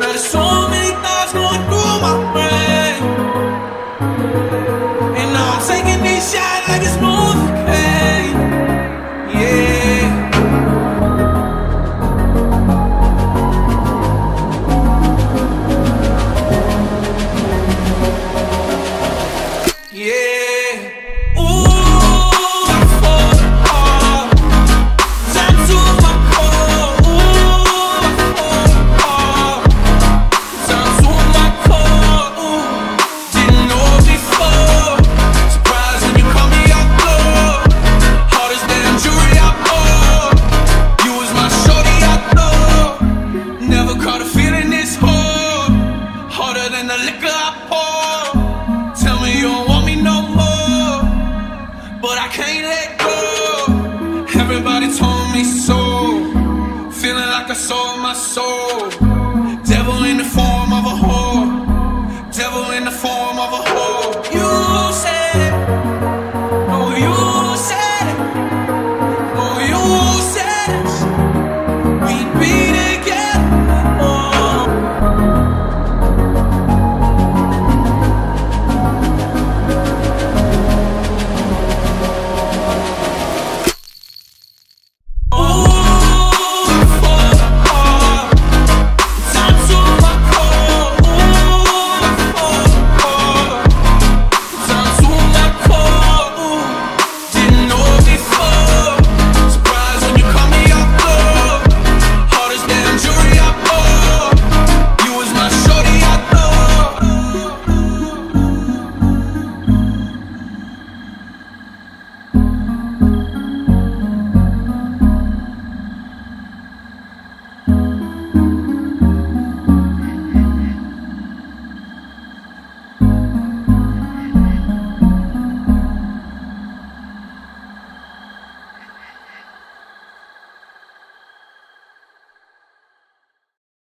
there's so many thoughts going through my brain. And now I'm taking these shots like it's Novocaine. Yeah. Yeah. The liquor I pour. Tell me you don't want me no more. But I can't let go. Everybody told me so. Feeling like I sold my soul.